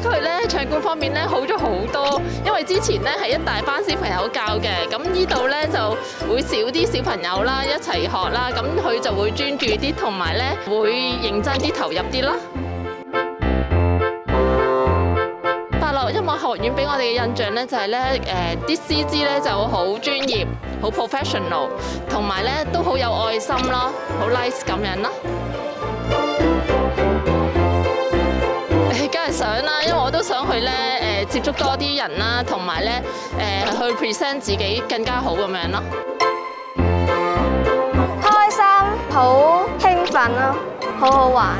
佢咧唱功方面咧好咗好多，因為之前咧係一大班小朋友教嘅，咁呢度咧就會少啲小朋友啦，一齊學啦，咁佢就會專注啲，同埋咧會認真啲投入啲啦。法樂音樂學院俾我哋嘅印象咧就係咧誒啲師資咧就好專業，好 professional，同埋咧都好有愛心咯，好 nice 咁樣咯。想啦，因為我都想去咧誒接觸多啲人啦，同埋咧誒去 present 自己更加好咁樣咯。開心，好興奮咯，好好玩。